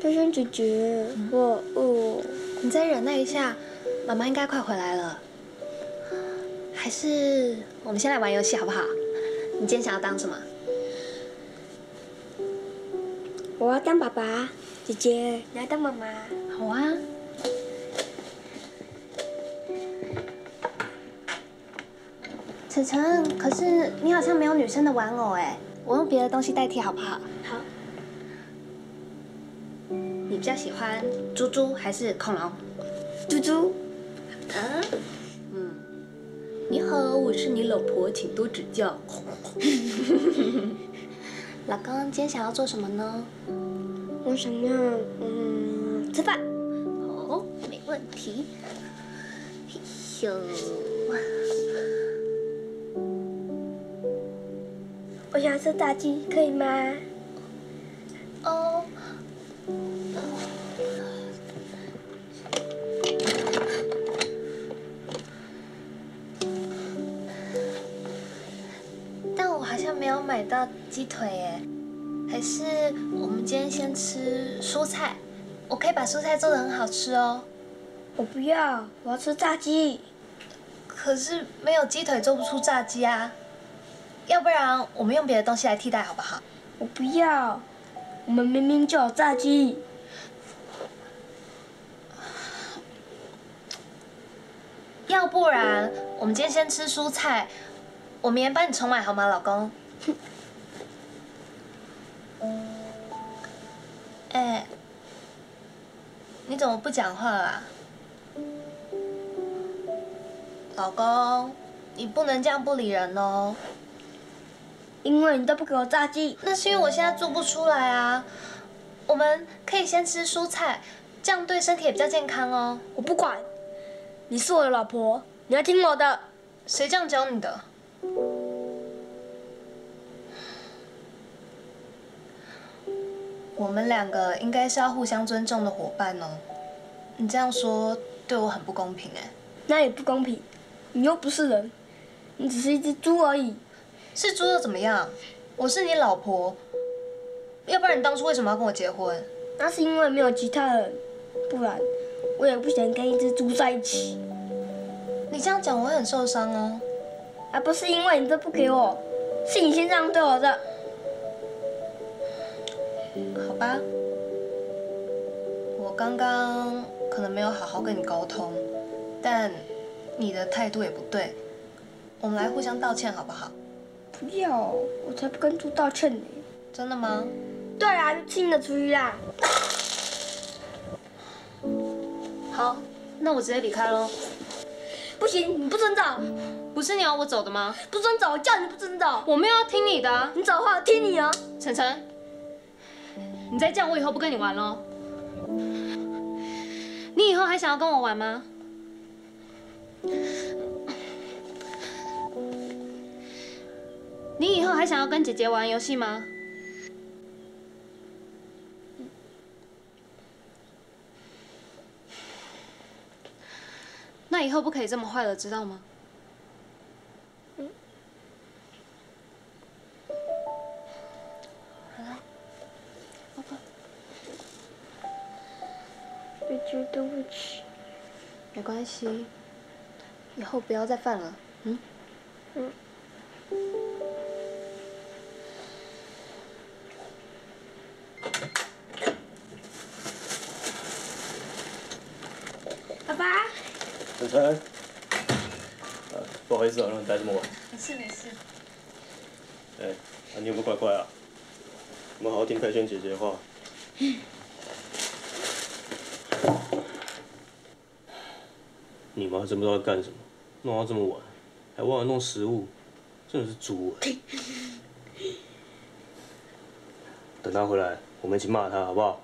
佩轩姐姐，我饿。你再忍耐一下，妈妈应该快回来了。还是我们先来玩游戏好不好？你今天想要当什么？我要当爸爸，姐姐你要当妈妈。好啊。晨晨，可是你好像没有女生的玩偶哎，我用别的东西代替好不好？好。你比较喜欢猪猪还是恐龙？猪猪。嗯。嗯。你好，我是你老婆，请多指教。老公，今天想要做什么呢？我想要，嗯，吃饭。哦，没问题。嘿咻。我想吃炸鸡，可以吗？好像没有买到鸡腿耶，还是我们今天先吃蔬菜？我可以把蔬菜做的很好吃哦。我不要，我要吃炸鸡。可是没有鸡腿做不出炸鸡啊。要不然我们用别的东西来替代好不好？我不要，我们明明就有炸鸡。要不然我们今天先吃蔬菜，我明天帮你重买好吗，老公？哎，你怎么不讲话啊？老公，你不能这样不理人哦。因为你都不给我炸鸡，那是因为我现在做不出来啊。我们可以先吃蔬菜，这样对身体也比较健康哦。我不管，你是我的老婆，你要听我的。谁这样教你的？我们两个应该是要互相尊重的伙伴哦。你这样说对我很不公平哎。那也不公平，你又不是人，你只是一只猪而已。是猪又怎么样？我是你老婆，要不然你当初为什么要跟我结婚？那是因为没有其他人，不然我也不想跟一只猪在一起。你这样讲我会很受伤哦。而不是因为你都不给我，是你先这样对我的。好吧，我刚刚可能没有好好跟你沟通，但你的态度也不对，我们来互相道歉好不好？不要，我才不跟猪道歉呢。真的吗？对啊，就亲的出去啦。好，那我直接离开喽。不行，你不准走。不是你要我走的吗？不准走，我叫你不准走。我没有要听你的。你走的话，我听你哦。晨晨，你你再这样，我以后不跟你玩喽。你以后还想要跟我玩吗？你以后还想要跟姐姐玩游戏吗？那以后不可以这么坏了，知道吗？嗯。姐姐，对不起。没关系，以后不要再犯了，嗯？嗯。爸爸晨晨，不好意思啊，让你待这么晚。没事没事。哎，你有没有乖乖啊？我们好好听佩萱姐姐的话。你妈真不知道在干什么，弄到这么晚，还忘了弄食物，真的是猪。等他回来，我们一起骂他，好不好？